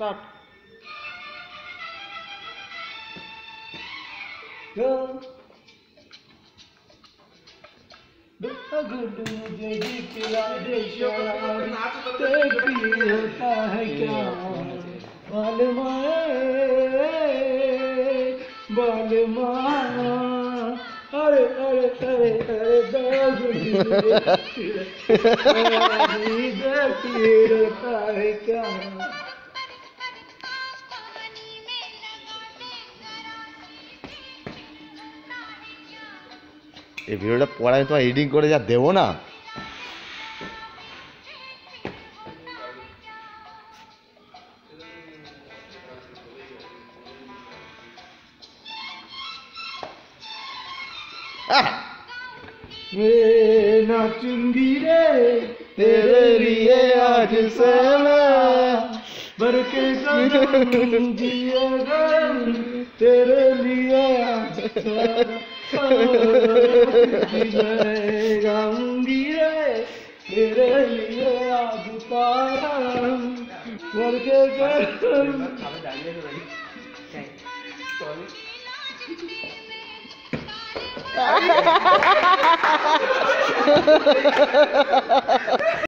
Start होता है क्या? बालमा बालमा अरे अरे अरे अरे होता है क्या? এই ভিডিওটা পরে আমি তোমার এডিটিং করে যা দেবো না আহ! मैं नाचूंगी रे तेरे लिए आज से मैं भर के कदम जिए गम तेरे लिए आज से मैं गाऊँगी रे तेरे लिए आज पारम भर के कदम